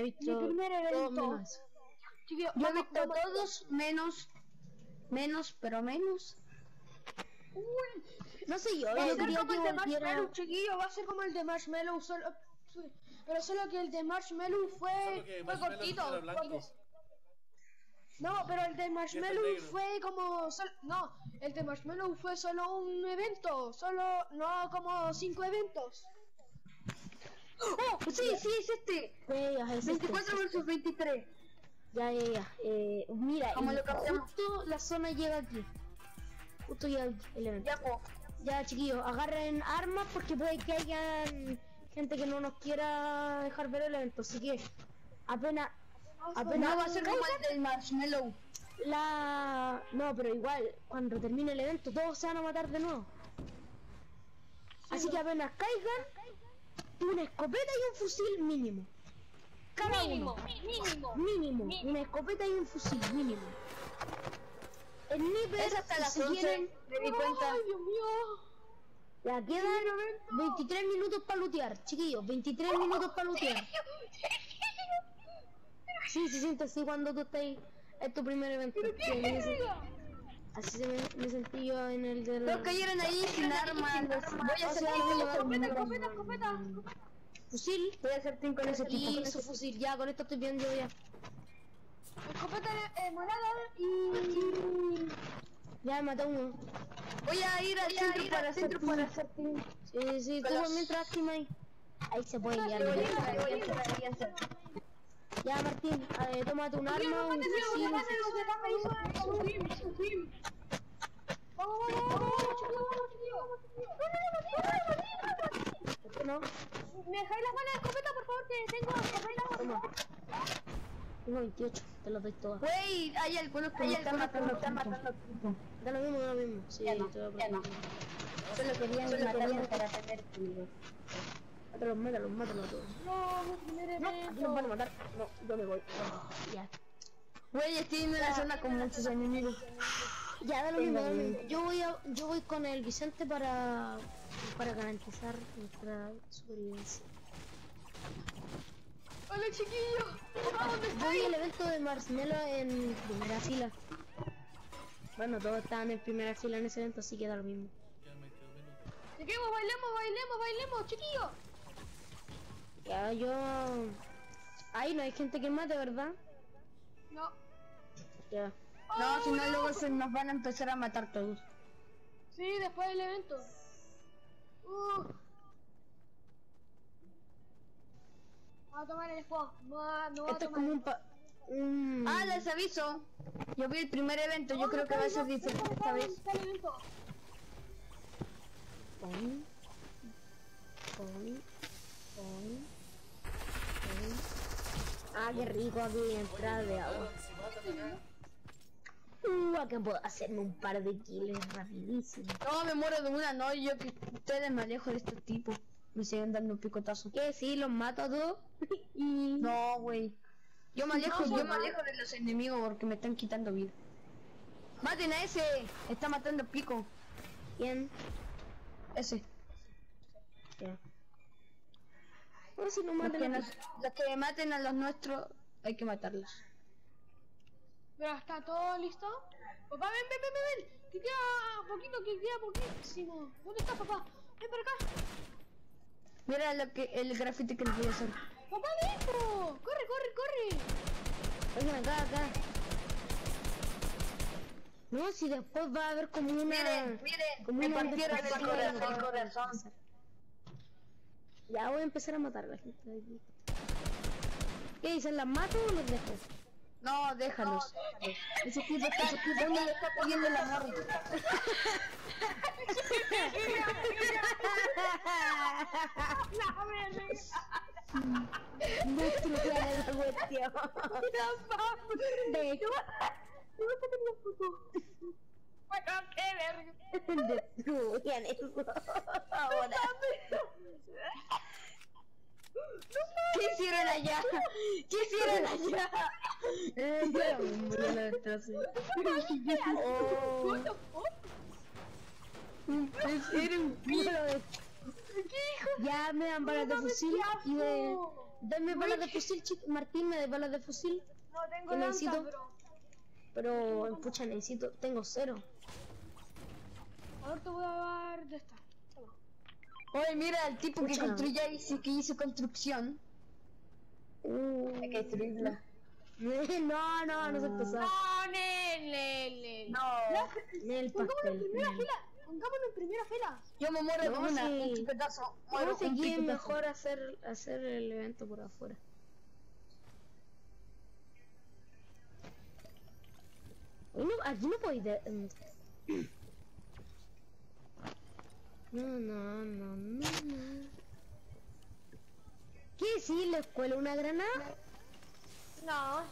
He visto Mi primer todos evento. menos Yo he visto vamos- todos menos, menos, pero menos. Uy, No sé yo, va a ser como el de. Marshmallow, chiquillo, va a ser como el de Marshmallow, solo, pero solo que el de Marshmallow fue, fue cortito. No, pero el de Marshmallow fue como, sol- no, el de Marshmallow fue solo un evento, solo, no como cinco eventos. ¡Oh! Sí, sí, es este. Ya, ya, es este. 24 versus 23. Ya, ya, ya. Eh, mira, justo la zona llega aquí. Justo llega aquí el evento. Ya, po. Ya, chiquillos, agarren armas porque puede que haya gente que no nos quiera dejar ver el evento. Así que, apenas, apenas No va a ser como el del marshmallow. la... No, pero igual, cuando termine el evento todos se van a matar de nuevo. Así que apenas caigan, una escopeta y un fusil mínimo. Cada Mínimo, uno. mínimo. Mínimo, una escopeta y un fusil mínimo. El sniper, Es hasta las se 11. quieren- Me di cuenta. Ay, Dios mío. Ya quedan 23 minutos para lootear, chiquillos, 23 minutos para lootear. Sí, se siente así cuando tú estás en tu primer evento. Sí, me sen- así se me, me sentí yo en el de. Todos cayeron ahí sin armas. Voy a hacer con Escopeta, escopeta, escopeta. Fusil Voy a hacer team con ese y tipo. su fusil, ya con esto estoy viendo ya. Escopeta eh, morada y... Ya maté a uno. Voy a ir al centro para hacer para hacer team. Sí, sí, tú Pero- también traste ahí. Ahí se puede Voy Ya Martín, eh, tómate un arma, un chiquillos, vamos, chiquillos. No, no, no, no, no, no, ¿no? no. ¿Me dejáis las balas de escopeta, por favor, que tengo? ¿Me dejáis las balas? Tengo 28, te las doy todas. Wey, hay algunos que me están matando. Están matando. Da lo mismo, da lo mismo. Sí, Ya no, te voy a preguntar. Solo querían matarme para tener conmigo. Mátalos, mátalos, mátalos todos. No, mi primer No, nos evento. van a matar. No, yo me voy. Ya. Wey, estoy en una zona con muchos enemigos. Ya, da lo mismo, da lo mismo. Yo voy, a, yo voy con el Vicente para, para garantizar nuestra supervivencia. Hola, chiquillos. ¿A dónde Yo vi el evento de Marshmello en primera fila. Bueno, todos estaban en primera fila en ese evento, así que da lo mismo. Quedan 22 minutos. Chiquillos, bailemos, bailemos, bailemos, chiquillos. Ya, yo... Ahí no hay gente que mate, ¿verdad? No. Ya. No, si no luego se nos van a empezar a matar todos. Sí, después del evento. Uh. Vamos a tomar el juego. No, no Esto es como un... Pa un... Ah, les aviso. Yo vi el primer evento, yo creo que va a ser diferente esta vez. Pon, pon, pon. Ah, qué rico aquí entrada de agua. Uh, acá puedo hacerme un par de kills rapidísimo. No, me muero de una, no, yo que ustedes me alejo de estos tipos. Me siguen dando un picotazo. ¿Qué? Sí, los mato a todos. y... No, güey. Yo me alejo, No, yo me alejo de los enemigos porque me están quitando vida. Maten a ese, está matando pico. ¿Quién? Ese. Ya. No, si no Los que, a nos- los que maten a los nuestros, hay que matarlos. Pero está todo listo. Papá, ven, ven, ven, ven, ven. Que queda poquito, que queda poquísimo. ¿Dónde está papá? Ven para acá. Mira lo que el grafiti que les voy a hacer. Papá, po. Corre, corre, corre. Oigan, acá, acá. No, si después va a haber como una... Miren, miren, como me una partieron el corazón, el corazón. Ya voy a empezar a matar a la gente de aquí. ¿Qué dicen? ¿Las mato o los dejo? No, déjalos. Ese tipo está, ese tipo no le está pidiendo el amor. Destruye la cuestión. De hecho, Bueno, qué verga. Destruyan eso. Ahora. ¿Qué hicieron allá? ¿Qué hicieron allá? Eh, ya. Oh. Me dan balas de fusil y de, Dame balas de fusil, chico. Martín, me das balas de fusil. No tengo ¿Qué lanza, necesito? bro. Pero, pucha, necesito. Tengo cero. Ahora te voy a dar de esta. Toma. Oye, mira, el tipo que Escucha. construya dice que hizo construcción. Uh, Hay que destruirla. no, no, no se pesado. No, Nel, Nel, Nel. No. En el Pongámonos en primera Nel. fila. Pongámonos en primera fila. Yo me muero No, con una, sí. un picotazo. Muero No sé mejor hacer, hacer el evento por afuera. No, aquí no puedo ir de... mm. No, no, no, no, no. ¿Qué sí? ¿Le escuela una granada? No.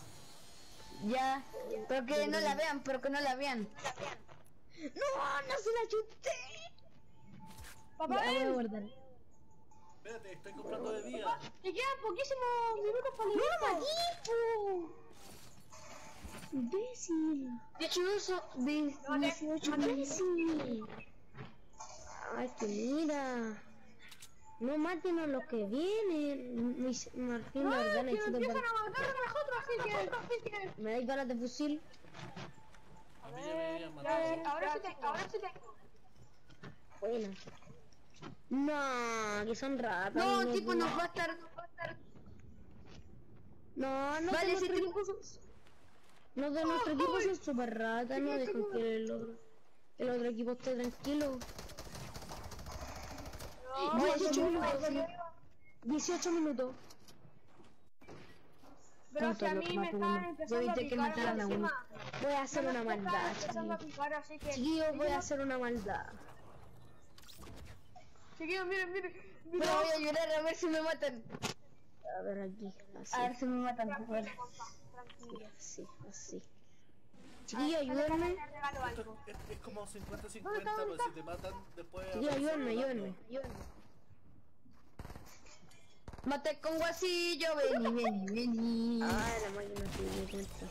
Ya, pero que no la vean, pero que no la vean. No, no se la chuté. Papá, Ya, voy a guardar. Espérate, estoy comprando bebida. Te quedan poquísimos minutos para el evento. Imbécil. 18, de, 18 Imbécil. Ay, que mira. No maten a los que vienen. Mis- Martín, la No, verdad, que necesito empiezan a matar a nosotros, así que... Así que... ¿Me dais balas de fusil? A mí ya me habían Ya, matado. ahora sí tengo, ahora sí tengo. Buena. No, que son ratas. No, no, tipo, no. nos va a estar. Nos va a estar... No, no, Vale, ese tipo- equipo son... No, de nuestro equipo son super ratas, no dejan que el otro, el otro equipo esté tranquilo. No, 18 minutos, 18 minutos. Pero si a mí me están empezando a que picar a encima. Voy a hacer una maldad, chiquillos. voy a hacer una maldad. Chiquillos, miren, miren. Pero voy a llorar a ver si me matan. A ver aquí, así, A ver si me matan. por favor. así, así. Chiquillos, ayúdenme. Esto es, es como 50-50, pero si te matan después... Chiquillos, ayúdenme, ayúdenme. Mate con guasillo, vení, vení, vení. Ah, la máquina se dio cuenta.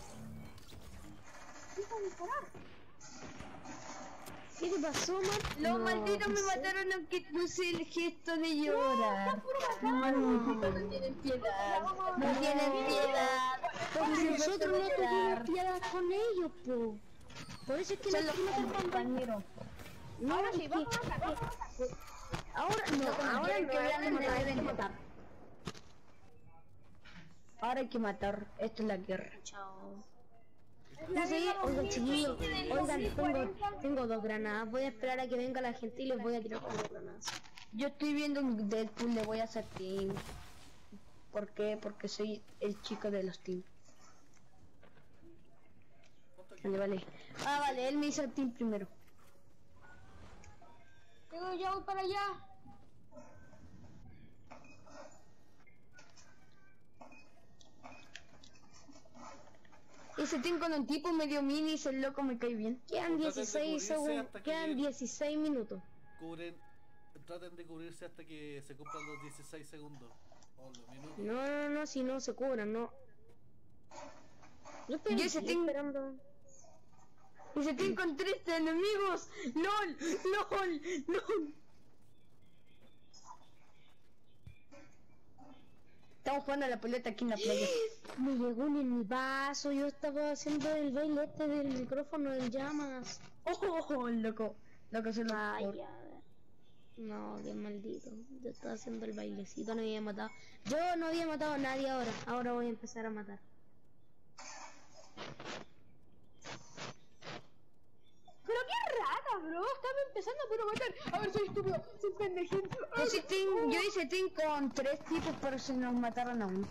¿Qué te pasó, man? Los No, malditos me sé. mataron aunque puse el gesto de llorar. No, no tienen piedad. No tienen piedad. Nosotros no tuvimos piedad con ellos, po. Por eso es que no los compañeros. No, Ahora sí, vamos a matar, vamos a matar. Ahora no, ahora hay que matar, evento. matar. Ahora hay que matar. Esto es la guerra. Chao. No sé, oigan chiquillos, oigan, tengo, tengo dos granadas. Voy a esperar a que venga la gente y les voy a tirar con dos granadas. Yo estoy viendo un Deadpool, le voy a hacer team. ¿Por qué? Porque soy el chico de los team. ¿Cuánto Vale, vale. Ah, vale, él me hizo el team primero. Tengo ya voy para allá. Ese team con un tipo medio mini, ese loco me cae bien. Quedan Traten de 16 cubrirse segundos, quedan lleguen. 16 minutos. Cubren, traten de cubrirse hasta que se cumplan los 16 segundos. O los minutos. No, no, no, si no se cubran, no. Yo estoy Yo ese team- esperando. Ese team con tres enemigos. LOL, LOL, LOL. Estamos jugando a la pelota aquí en la playa. Me llegó un en mi vaso, yo estaba haciendo el baile este del micrófono en llamas. Oh, oh, loco. Loco, se lo Ay. No, qué maldito. Yo estaba haciendo el bailecito, no había matado. Yo no había matado a nadie ahora. Ahora voy a empezar a matar. Pero qué rata, bro. Estaba empezando a puro matar. A ver, soy estúpido. Soy pendejín. Yo hice team, yo hice team con tres tipos, pero se nos mataron a uno.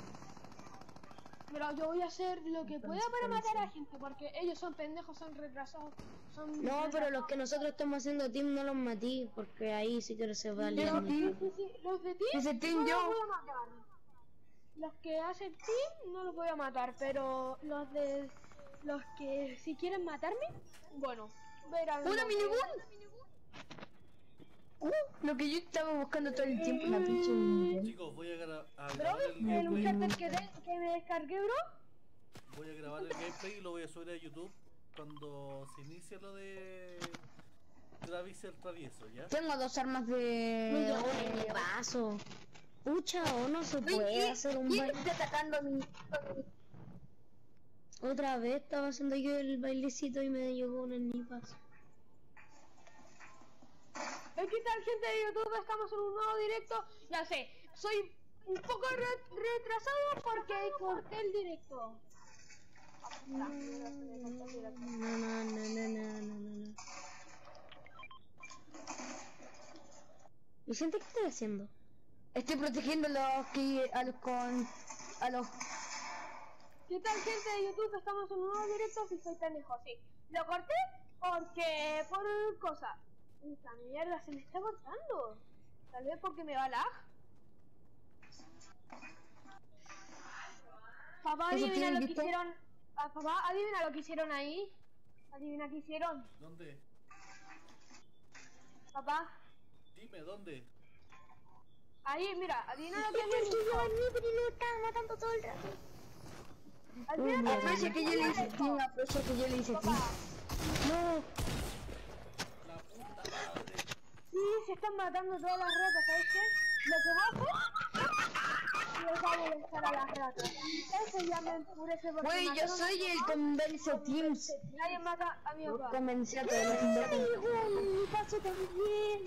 Pero yo voy a hacer lo que pueda para matar a la gente. Porque ellos son pendejos, son retrasados. Son No, pero los que nosotros estamos haciendo team no los matí, porque ahí sí que se va a liar. Sí, sí, los de Ese team no yo. los voy a matar. Los que hacen team no los voy a matar, pero los de los que si quieren matarme, bueno, verán. ¡Una minibun! Uh, lo que yo estaba buscando todo el tiempo, la pinche. Chicos, voy a, gra- a Bro, grabar el. Uncharted que, de- que me descargué, bro. Voy a grabar el gameplay y lo voy a subir a YouTube cuando se inicie lo de Travis el travieso, ¿ya? Tengo dos armas de... mi vaso. Pucha, o no se puede ¿quién- hacer un ¿Quién baile. está atacando a mi... Otra vez estaba haciendo yo el bailecito y me llegó una nipas. ¿Eh, ¿Qué tal gente de YouTube? Estamos en un nuevo directo. Ya sé, soy un poco re- retrasado porque corté el directo. No, no, no, no, no, no, no, no. Vicente, ¿qué estás haciendo? Estoy protegiendo a los que... a los con... a los... ¿Qué tal gente de YouTube? Estamos en un nuevo directo si soy tan lejos, sí. Lo corté porque por cosa. Esta mierda se me está cortando. Tal vez porque me va lag. Papá, ¿Eso adivina lo que visto? hicieron. Ah, papá, adivina lo que hicieron ahí. Adivina qué hicieron. ¿Dónde? Papá, Dime, ¿dónde? ahí, mira, adivina lo que hicieron. yo a mí, pero lo estaba matando todo el rato. Adivina lo que yo le hice a Tim, aprecia que yo le hice a No, La puta madre. Sí, se están matando todas las ratas, ¿sabes qué? Lo que les va a molestar a las ratas. Eso ya me enfurece porque Güey, yo soy el papá. convence Teams. Nadie mata a mi papá. Convencí a todos los me llegó mi paso también.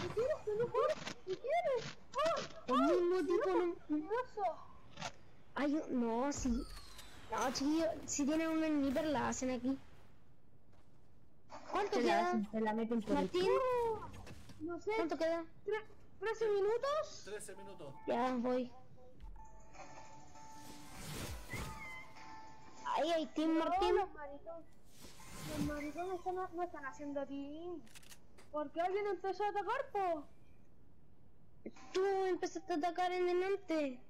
¿Qué quieres? ¿Qué mejor? ¿Qué quieres? ¡Oh! El mismo tipo no... ¡Hermoso! Ay, no, sí. No, chiquillo, si tienen un sniper la hacen aquí. ¿Cuánto Se la queda? hacen, se la meten por el Martín, No sé, ¿cuánto queda? tre- ¿13 minutos? 13 minutos. Ya voy. Ahí hay Team No, Martín. los maricones. Los maricones están, no están haciendo team. Porque alguien empezó a atacar, po. Tú empezaste a atacar en delante.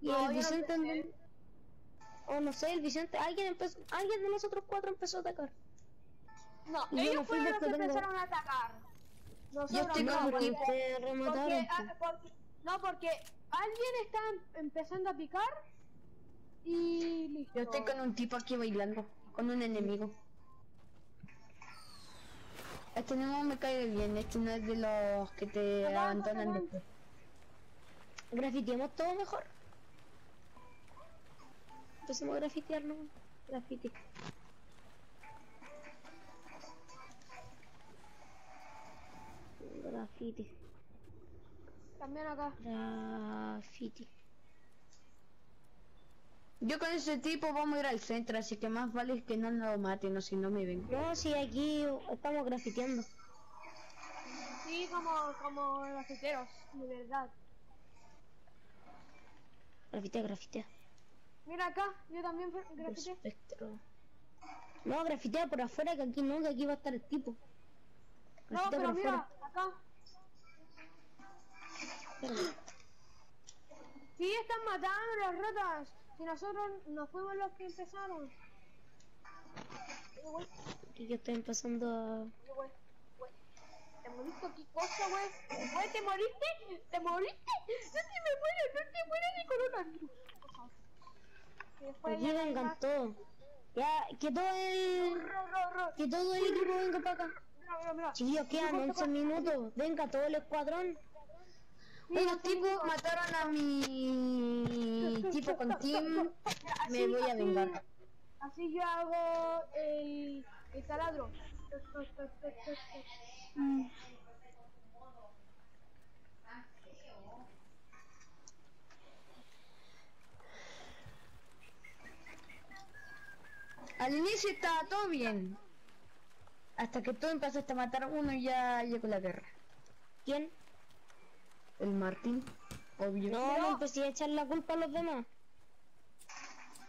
Y No, yo no el Vicente... del- O no sé, el Vicente... Alguien empezó... Alguien de nosotros cuatro empezó a atacar. No, Y yo ellos no fueron los que tengo- empezaron a atacar. Nosotros estoy no, porque, ah, porque- no, porque alguien está em- empezando a picar y listo. Yo estoy con un tipo aquí bailando, con un enemigo. Este no me cae bien, este no es de los que te abandonan después. Grafiteamos todo mejor. Empecemos a grafitear, ¿no? Grafite. Grafite. También acá. Grafite. Yo con ese tipo vamos a ir al centro, así que más vale que no lo maten o si no me ven. No, si aquí estamos grafiteando. Sí, como, como grafiteros, de verdad. Grafitea, grafitea. Mira acá, yo también grafité. Espectro. No, grafitea por afuera, que aquí no, que aquí va a estar el tipo. No, pero mira, afuera. acá. Sí, están matando las ratas. Si nosotros no fuimos los que empezaron. Y yo estoy empezando a... ¿Te moriste? ¿Qué cosa, güey? ¿te moriste? ¿Te moriste? No te me mueres, no te mueres de coronavirus. Aquí ya vengan venga- todos. Ya, que todo el... Que todo el equipo venga para acá. Chiquillos, quedan 11 minutos. Venga, todo el escuadrón. Unos tipos mataron a mi tipo con team. Me voy a vengar. Así yo hago el, el taladro. Al inicio estaba todo bien. Hasta que tú empezaste a matar a uno y ya llegó la guerra. ¿Quién? El Martín, obvio. No, no empecé a echar la culpa a los demás.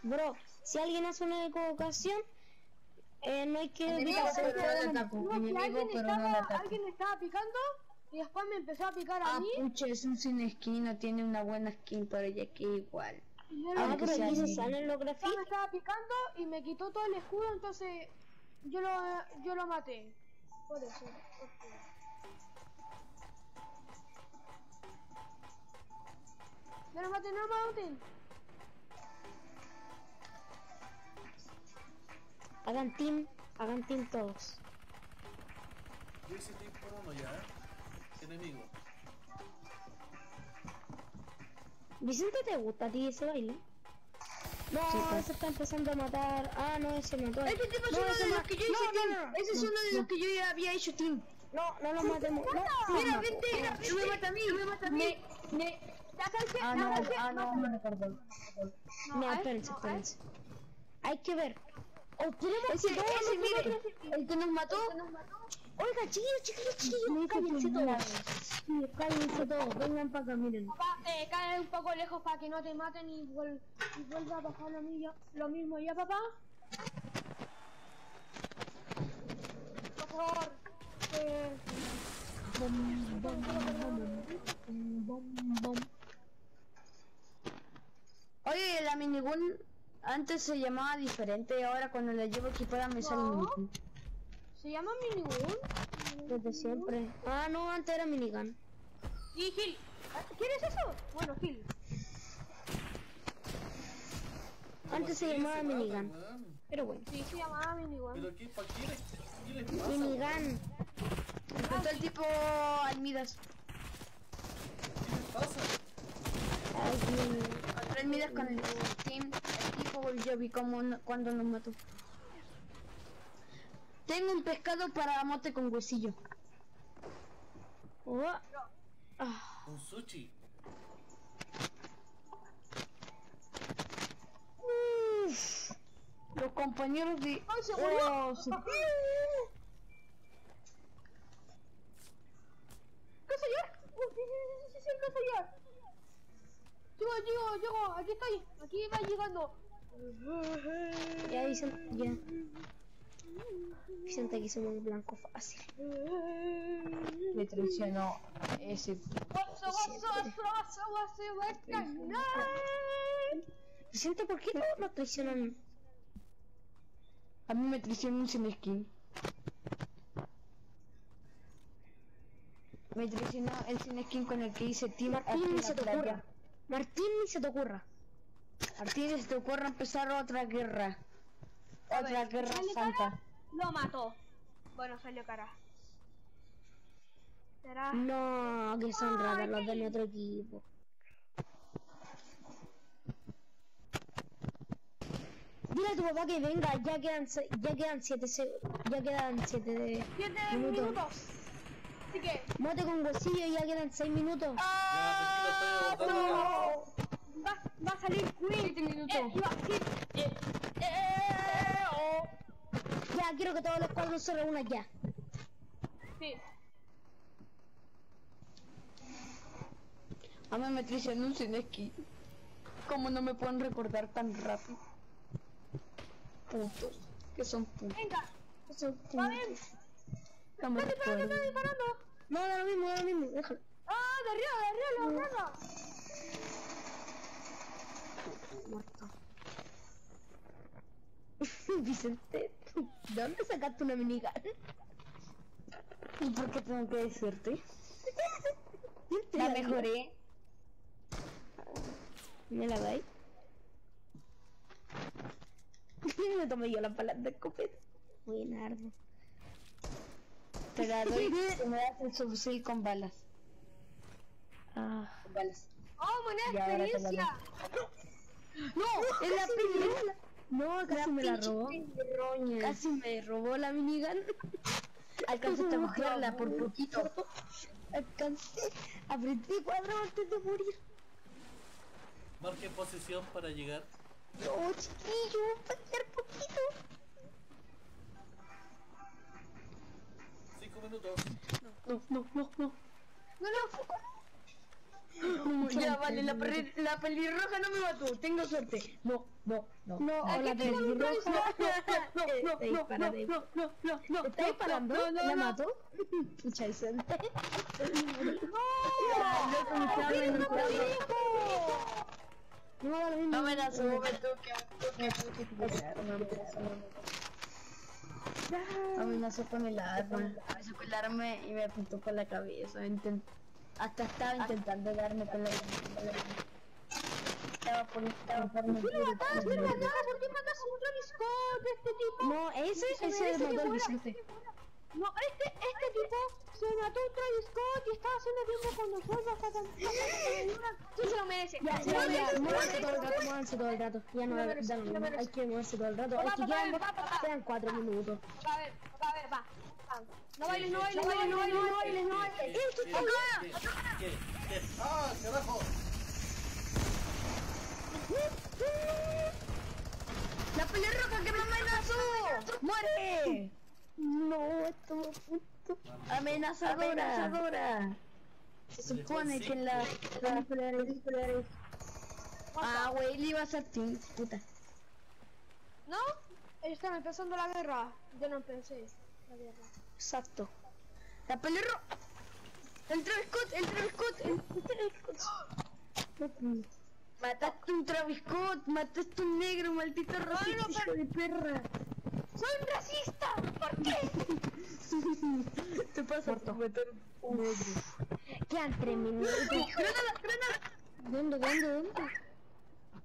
Bro, si alguien hace una equivocación, eh, no hay que alguien estaba, picando y después me empezó a picar a Ah, mí. pucha, es un sin skin, no tiene una buena skin, pero ya que igual. Y yo Ah, lo- aunque pero aquí se salen los me grafitis. estaba picando y me quitó todo el escudo, entonces yo lo, yo lo maté. Por eso. No lo maten, no lo maten. Hagan team, hagan team todos. Yo hice team por uno ya, ¿eh? Enemigo. Vicente, ¿te gusta a ti ese baile? No, pues. se está empezando a matar. Ah, no, ese mató. Ese tipo es No, uno de los que yo hice no, no, no. Ese es No, uno de los que yo ya había hecho team. No, no lo matemos. No, Mira, vente, no me mata a mí, no me mata a mí. Ya sabes que. Ah, ya no, ah, no, no me recuerdo. no, ver, espérense, ver. espérense. Hay que ver. O tenemos Ese, que ese, mire, el que nos mató. Oiga, chiquillos, chiquillos, chiquillos, cállense todos. Sí, cállense todos, vengan para acá, miren. Papá, eh, cae un poco lejos para que no te maten y, vuel- y vuelva a pasar lo, mismo, lo mismo ya, papá. Por favor. Eh, bom, bom, bom. Oye, la minigun antes se llamaba diferente, ahora cuando la llevo equipada me sale minigun. ¿Se llama minigun? Desde siempre. Ah, no, antes era minigun. Y Gil. ¿Quieres eso? Bueno, Gil. Antes se ¿Por qué llamaba minigun. Pero bueno. Sí, se llamaba minigun. ¿Pero qué, pa' qué qué les pasa? Minigun. Encontré el tipo Almidas. ¿Qué les pasa? Encontré Almidas con el team. El tipo yo vi como no- cuando nos mató. Tengo un pescado para mote con huesillo. oh. Ah, Un sushi. uf. Los compañeros de... ¡Ay, se murió! Oh, se- ¿Qué soy yo? Uh, sí, sí, sí, sí, sí, ¿qué soy yo? Llego, aquí estoy, aquí va llegando. Ya Vicente, ya. Vicente aquí somos un blanco fácil. Me traicionó ese... Guaso, guaso, guaso, guaso, guaso, Vicente, ¿por qué todos nos traicionan? A mí me traicionó un sin skin. Me traicionó el sin skin con el que hice team Martín, se te playa. Ocurra. Martín, ni se te ocurra. Martín, se te ocurre empezar otra guerra. Otra guerra ¿sale santa. cara? Lo mató. Bueno, salió cara. Será. No, que son ratas los de mi otro equipo. Dile a tu papá que venga, ya quedan, ya quedan siete, se- ya quedan siete de... Siete Minutos. minutos. Así que. Mote con y ya quedan seis minutos. Ya, abordando. Va, a salir Queen. Eh, eh, eh, oh. Ya, quiero que todos los cuadros se reúnan ya. Sí. A mí me traicionó un skin. ¿Cómo no me pueden recordar tan rápido? Puntos. Que son puntos. Venga. Eso, Va bien. No. No, da lo mismo, déjalo. Ah, de arriba, de arriba, de arriba. Muerto. Vicente, ¿de dónde sacaste una minigun? ¿Y por qué tengo que decirte? ¿Quién te La mejoré. ¿Me la dais? Me tomé yo la pala de escopeta. Muy nardo. Te la doy me das el subsil con balas. Ah. Oh, buena experiencia. No, es la primera. No, casi me la robó. Casi me robó la minigun. Alcanzaste a cogerla por poquito. Alcancé. Apreté cuadro antes de morir. Marquen posición para llegar. No, chiquillo, fallar poquito. Cinco minutos. No, no, no, no. No, no. Ya vale, la, perri- la pelirroja no me mató. Tengo suerte. No, no, no. No, Aquí la tengo un pelirroja. no, Te- no, te no, dispara, te no, no, no, no, ¿Te está disparando? no, no, ¿La no. mató? Pucha, Vicente. No, da lo mismo. No me la subo, me toque, me toque, me amenazó con el arma. Me sacó el arma y me apuntó con la cabeza. Intent- Hasta estaba intentando darme con la Estaba por estaba por ¿Por qué matas? ¿Por qué matas a un Travis Scott de este tipo? No, ese, Se ese que mató al. Vicente. No, este, este tipo se mató un Travis Scott y estaba haciendo tiempo con nosotros hasta. Sí se lo merece. Ya, ya, ya, muévanse todo el rato, muévanse todo el rato. Ya no, ya lo no, hay que moverse todo el rato. Es que papá, quedan, papá, papá. quedan cuatro minutos. A ver, a ver, va. No bailes, no bailes, no bailes, no bailes, no bailes, no bailes. ¿Qué? ¿Qué? ¿Qué? ¿Qué? ¡Ah, carajo! ¡La pelirroja que me amenazó! ¡Muere! No, esto a punto. Amenazadora. Amenazadora. Se supone que la... la Ah, güey, le iba a ser puta. ¿No? Están empezando la guerra. Yo no empecé la guerra. Exacto. La pelirroja... El Travis Scott, el Travis Scott, el Travis Scott. Mataste un Travis Scott, mataste un negro, maldito racista, no, de perra. ¡Soy un racista! ¿Por qué? Te pasa por matar un negro. Quedan. ¡Granada, granada! ¿Dónde, dónde, dónde?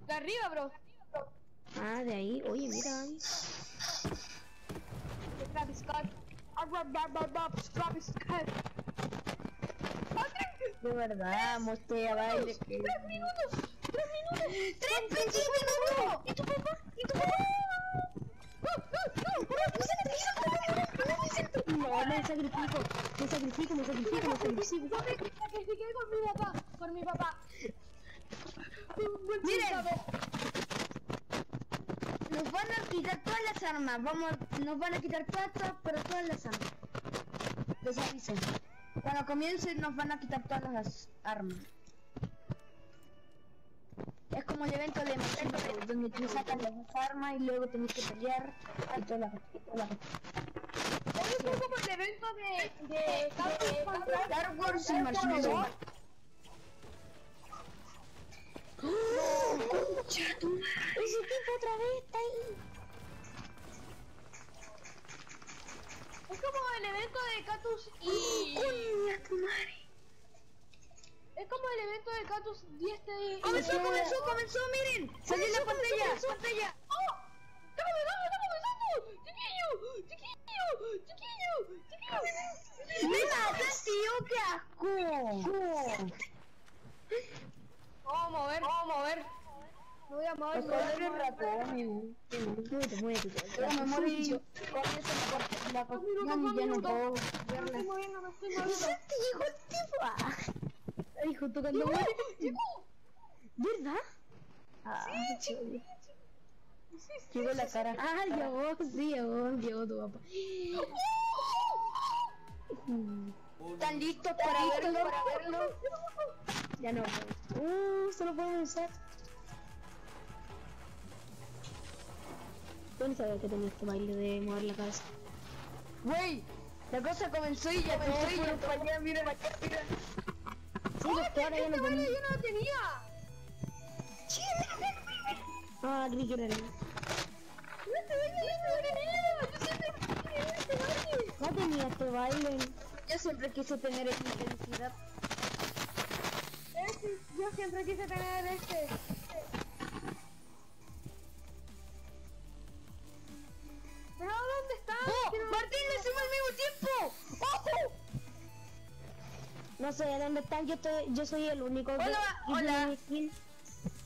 De arriba, bro. Ah, de ahí. Oye, mira Travis Scott. De verdad, mostré a ¡Tres minutos! ¡Tres minutos! ¡Tres pinches minutos! ¿Y tu papá? ¿Y tu papá? No, me sacrifico. Me sacrifico, me sacrifico, me sacrifico. Yo me sacrifiqué con mi papá. Por mi papá. Miren, quitar todas las armas. Vamos, nos van a quitar todas, todas, pero todas las armas. Les aviso. Cuando comiencen nos van a quitar todas las armas. Es como el evento de donde te sacan las armas y luego tenés que pelear y todas las y todas las- Es un poco como el evento de... de... de... Star Wars y Marshmallow. Ese tipo otra vez está ahí. Es como el evento de Catus y... ¡Coño, tu madre! Es como el evento de Catus y este... Comenzó, comenzó, comenzó, miren. Salió en la pantalla, pantalla. ¡Oh! ¡Está comenzando, está comenzando! ¡Chiquillo! ¡Chiquillo! ¡Chiquillo! ¡Chiquillo! ¡Me mataste yo, qué asco! Vamos a mover, vamos a mover. Me voy a mover. me ratón, morí. La y ya no puedo Me estoy moviendo, me estoy moviendo. Te llegó el tipo. Ay, justo cuando ¡Llegó! muere. ¡Llegó! ¿Verdad? Ah, Sí, Llegó la cara. Ah, llegó, sí, llegó, llegó tu papá. ¿Están listos para verlo? Ya no. Uh, solo podemos usar. Yo no sabía que tenía este baile de mover la cabeza. Güey, la cosa comenzó y ya comenzó y ya para allá, mira, mira. Sí, no Este baile podemos. yo no lo tenía. Ah, creí que era yo no tenía. Yo este baile. No tenía este baile. Yo siempre quise tener esa intensidad. Este, yo siempre quise tener este. Pero ¿dónde está? ¡Oh! Quiero- ¡Martín lo hicimos al mismo tiempo! ¡Ojo! No sé dónde están, yo estoy, yo soy el único Hola, que hola.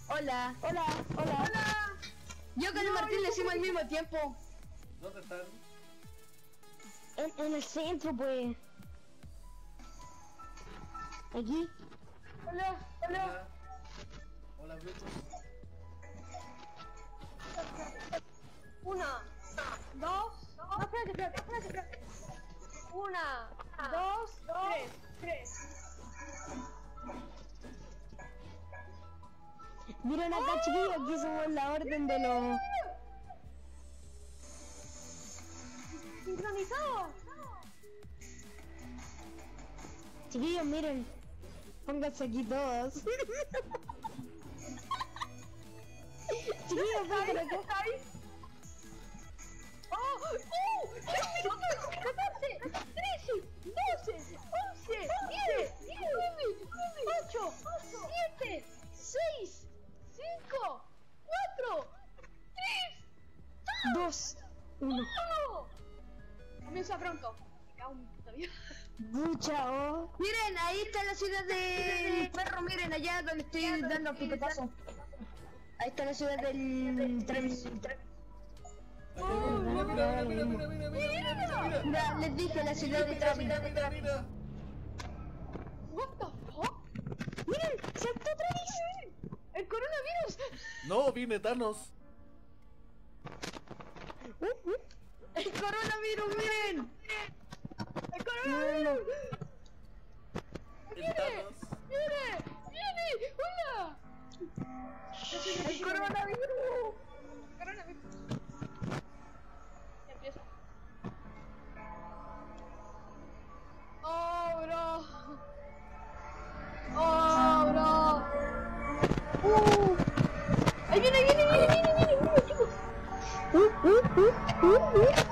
Hola. Hola, hola. Hola. Yo con el Martín lo hicimos al mismo tiempo. ¿Dónde están? En, en el centro, pues. Aquí. Hola. Hola. Hola. Hola. Una, dos, no, espérate, espérate, espérate, espérate. Una, dos, tres, tres. Miren acá, chiquillos, aquí somos la orden de los... Sincronizado. Chiquillos, miren. Pónganse aquí todos. Chiquillos, ven por acá. ¡Oh! ¡Uh! ¡Dios mío! 14, 13, 12, 11, 10, 10, 9, 8, 7, 6, 5, 4, 3, 2, Comienza pronto. Mucha Miren, ahí está la ciudad del perro, miren allá donde estoy allá donde dando pipetazo. Ahí está la ciudad del tren mira, mira, mira, mira, mira, les dije la ciudad de Travis. Mira, mira, mira. What the fuck? Miren, saltó Travis. El coronavirus. No, viene Thanos. El coronavirus, miren. El coronavirus. Viene, viene, viene. Hola. El coronavirus. bro. Oh, bro. Uh. Ahí viene, ahí viene, viene, viene, viene, viene, chicos. Uh, uh, uh, uh, uh.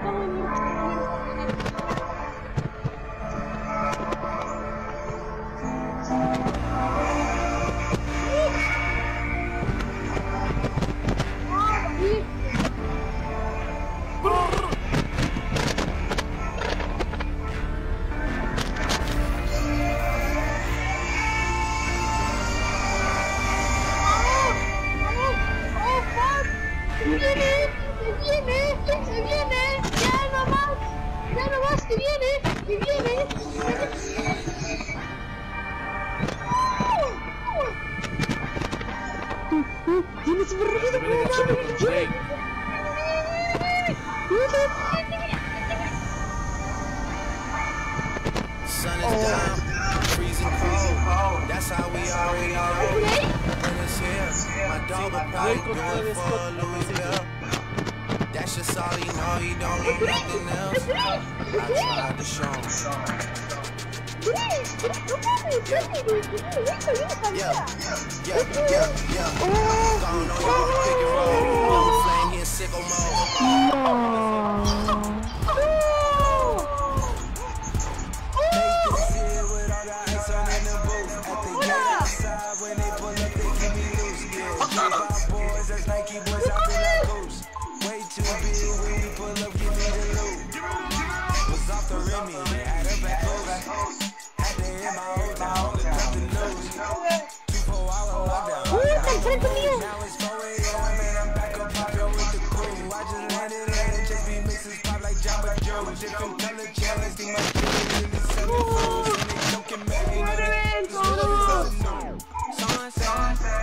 Come on,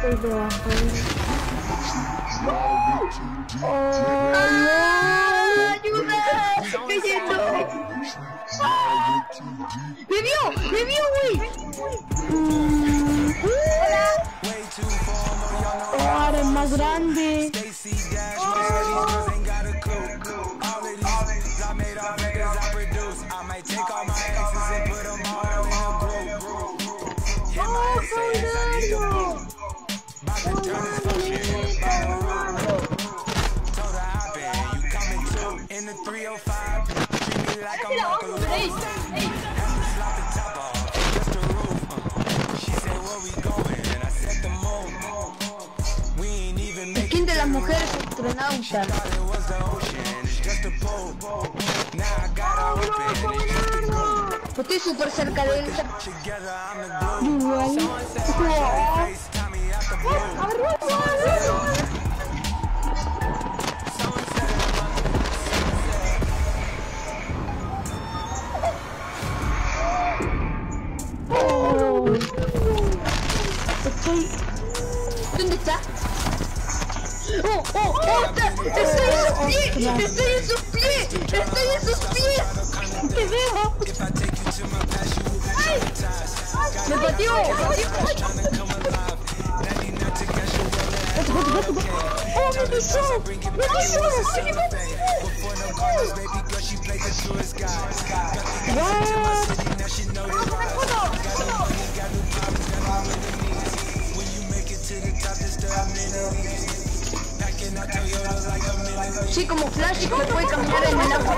Oh, no! a hundred. Oh, ayuda! Me siento. Me vio. astronauta. Estoy súper cerca de él. Igual. ¿Dónde? Oh, oh, puta! Esse aí é Esse aí é Zumbi! Esse aí é Zumbi! Que erro! Ai! Me bateu! Bateu! Bateu, bateu, bateu! Oh, meu Deus! Meu Deus! Olha que bateu! Uau! Nossa, me fudou! Me fudou! When you make it to the top, it's the minute. Sí, como Flash, como puede caminar en el agua.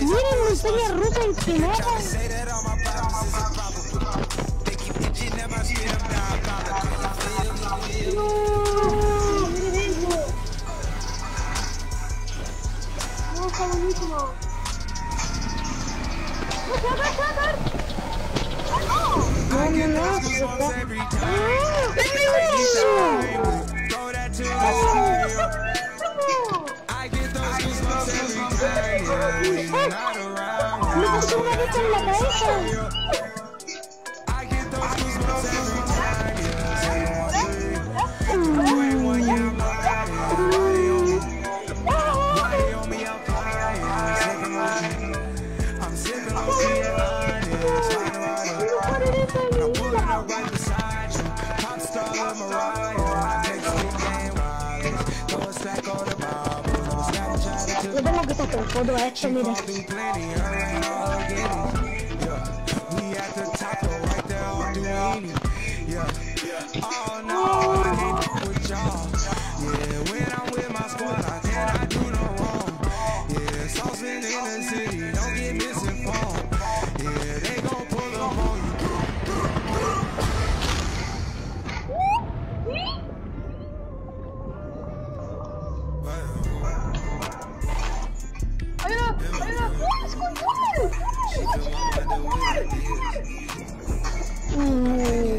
Miren, montaña rusa inclinada. social media. Ooh.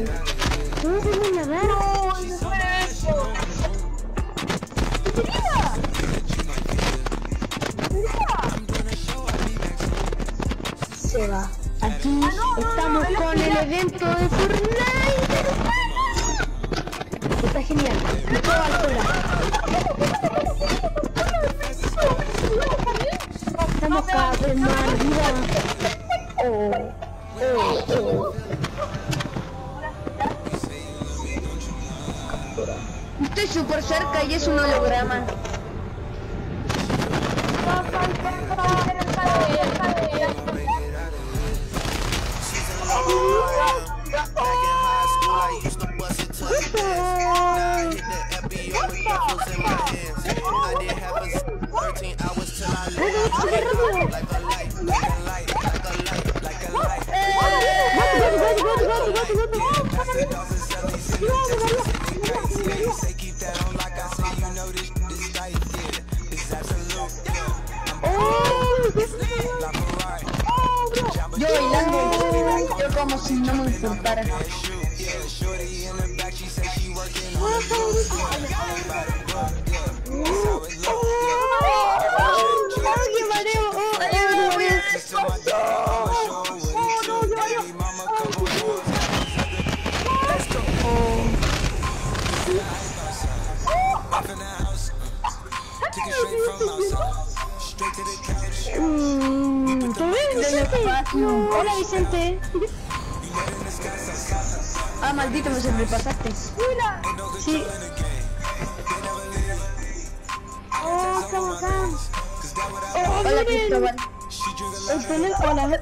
calle es un holograma. como si no me insultara. Hola Vicente. maldito, me sobrepasaste. ¡Mira! Sí. ¡Oh, está bacán! ¡Oh, Hola! Cristóbal. El túnel.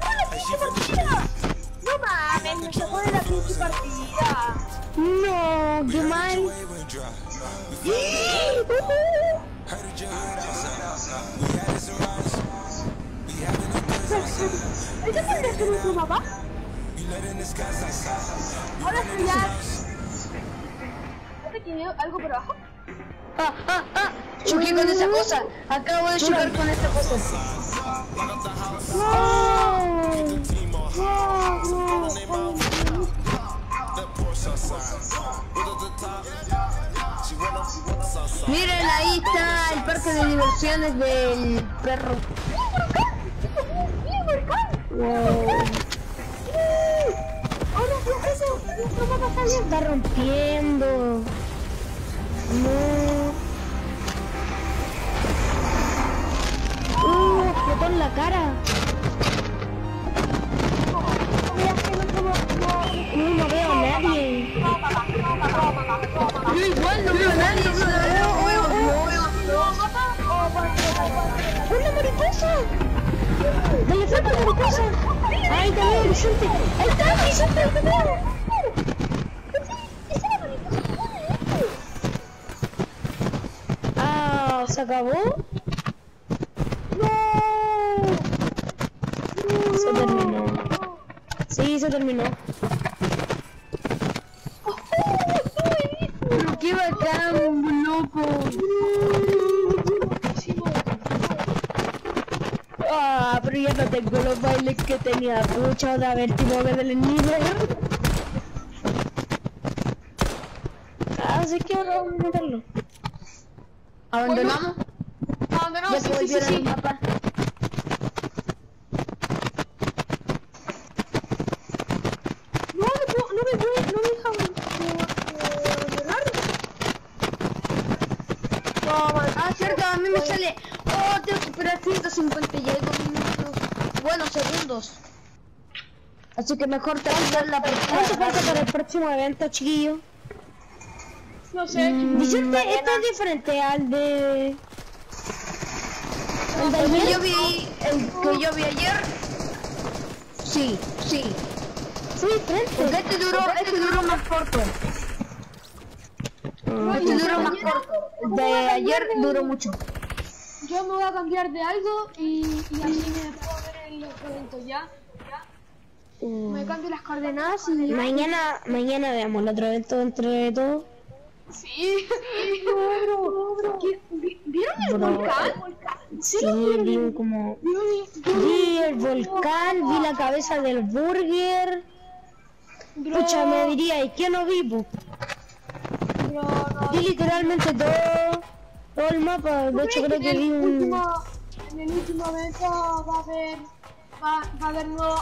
Hola, Flash. ¿Te quedó algo por abajo? Ah, ah, ah. Choqué con esa cosa. Acabo de chocar con esta cosa. No. No, no, Miren, ahí está el parque de diversiones del perro. ¡Qué wow se está rompiendo. No. Uh, explotó en la cara. No, no veo a nadie. Yo igual no veo a nadie. No veo, ¡Una mariposa! ¡Dale, mariposa! ¡Ahí está, Vicente! ¡Ahí está, acabó? ¡No! Se terminó. Sí, se terminó. Pero qué bacán, loco. Ah, pero ya no tengo los bailes que tenía. Pucha, de haber tirado del nivel. Ah, Así que ahora vamos a meterlo. ¿Abandonamos? Abandonado, Ya sí, sí, sí, sí. mapa. No, no, no me puede, no me deja abandonar. No. Ah, cierto, a mí me sale. Oh, tengo que esperar 150 y algo minutos. Bueno, segundos. Así que mejor terminar la ¿Cuánto partida. falta para el próximo evento, chiquillo? No sé, Mm, Vicente, este es diferente al de... ¿Al de El que ayer? yo vi, el que yo vi ayer. Sí, sí. Sí, diferente. Porque este duró, este duró más corto. Este duró más corto. El de ayer duró mucho. yo me voy a cambiar de algo y, y así me puedo ver en los eventos, ¿ya? ¿Ya? Me cambio las coordenadas y... Mañana, mañana veamos el otro evento entre todos. Sí. Bro, bro. ¿Qué- vi- ¿Vieron el Bro, volcán? Sí, vi como... Vi el volcán, vi la cabeza del burger. Bro, Pucha, me diría, ¿y qué no vi? bro, no. Vi literalmente todo, todo el mapa. De hecho, creo que vi un... en el último evento va a haber va, va a haber nuevo,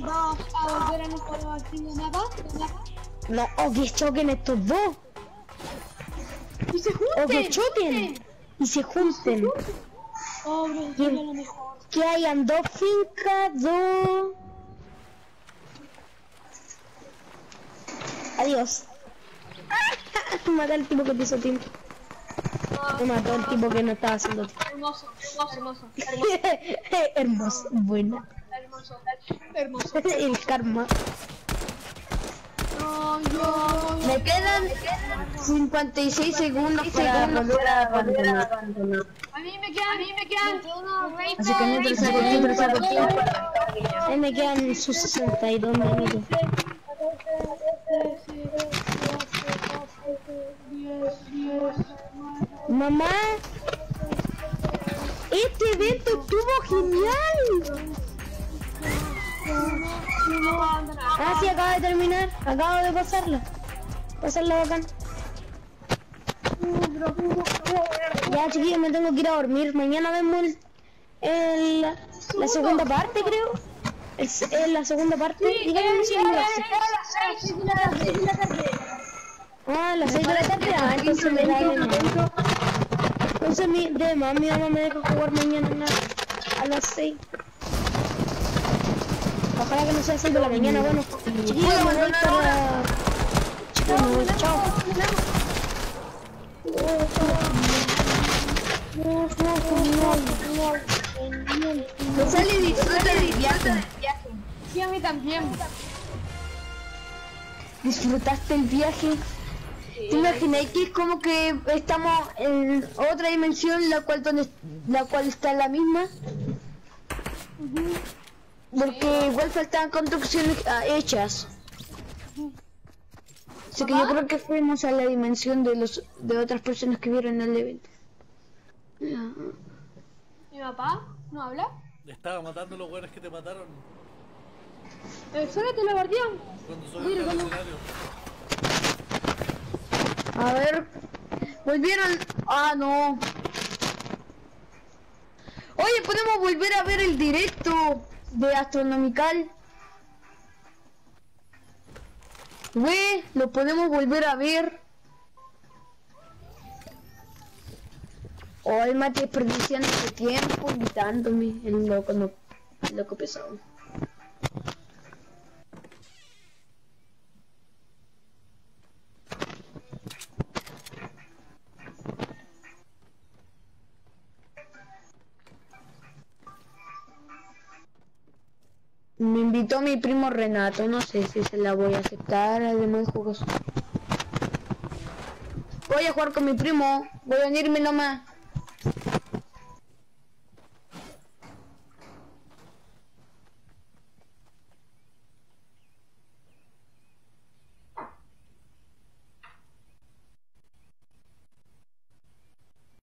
vamos a volver a nuestro antiguo mapa, mapa No, o que choquen estos dos. Y se O que junten. choquen. Y se junten. Oh, bro, lo mejor. Que hayan dos fincas, dos... Adiós. Maté al tipo que hizo tiempo. Me mató el tipo que no estaba haciendo tiempo. Hermoso, hermoso, Hermoso, buena. hermoso, hermoso. El karma. Me quedan 56 segundos para volver a abandonar. a mí me quedan, a mí me quedan unos 20 Así que mientras tiempo, saco tiempo. Ahí me quedan sus 62 minutos. 10, 10, Mamá, este evento estuvo genial. Ah, sí, acaba de terminar. Acabo de pasarla. Pasarla bacán. Ya, chiquillos, me tengo que ir a dormir. Mañana vemos el, el- la segunda parte, creo. El, el- la segunda parte. Díganme si me Ah, a las 6 de la tarde. Ah, entonces me da más. Entonces mi, de más mi mamá me deja jugar mañana la- a las 6. Ojalá que no sea 6 de la mañana. Bueno, chiquillos, me voy para... Chicos. Chao. Me sale disfruta del viaje. Sí, a mí también. ¿Disfrutaste el viaje? ¿Te imaginas que es como que estamos en otra dimensión la cual donde la cual está la misma? Porque igual faltaban construcciones ah, hechas. Así que yo creo que fuimos a la dimensión de los de otras personas que vieron el evento. ¿Mi papá no habla? Estaba matando a los güeyes que te mataron ¿En serio te lo guardián? cuando escenario. A ver, volvieron. Ah, no. Oye, podemos volver a ver el directo de Astronomical. Güey, lo podemos volver a ver. Hoy Mati desperdiciando su tiempo gritándome. El loco, no, el loco pesado. Me invitó mi primo Renato, no sé si se la voy a aceptar, además juegos. Voy a jugar con mi primo, voy a unirme nomás.